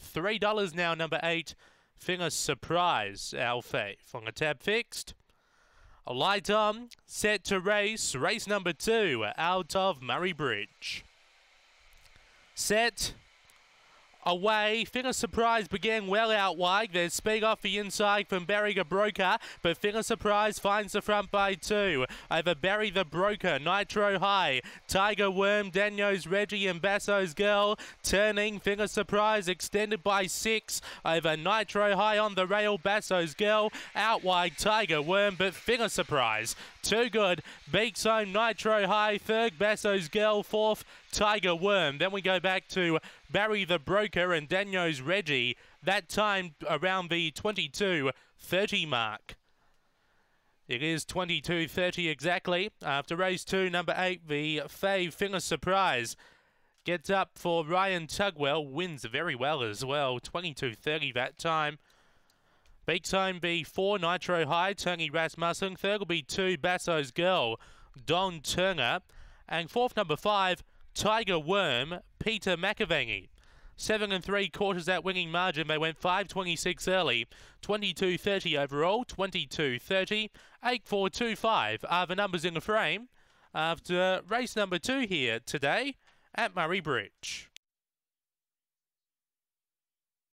Three dollars now, number eight. Finger Surprise, our fave. A tab fixed. A light on, set to race. Race number two, out of Murray Bridge. Set. Away, Finger Surprise began well out wide. There's speed off the inside from Barry the Broker, but Finger Surprise finds the front by two. Over Barry the Broker, Nitro High, Tiger Worm, Daniels Reggie, and Basso's Girl. Turning, Finger Surprise extended by six. Over Nitro High on the rail, Basso's Girl. Out wide, Tiger Worm, but Finger Surprise. Too good. Beaks Home, Nitro High, third, Basso's Girl, fourth, Tiger Worm. Then we go back to Barry the Broker and Daniels Reggie, that time around the 22.30 mark. It is 22.30 exactly. After race two, number eight, the Fave Finger Surprise gets up for Ryan Tugwell, wins very well as well. 22.30 that time. Beaks time B4, Nitro High, Tony Rasmussen. Third will be two, Basso's Girl, Don Turner. And fourth, number five, Tiger Worm, Peter McAvaney. Seven and three quarters that winning margin. They went 5.26 early, 22.30 overall, 22.30, 8.425 are the numbers in the frame after race number two here today at Murray Bridge.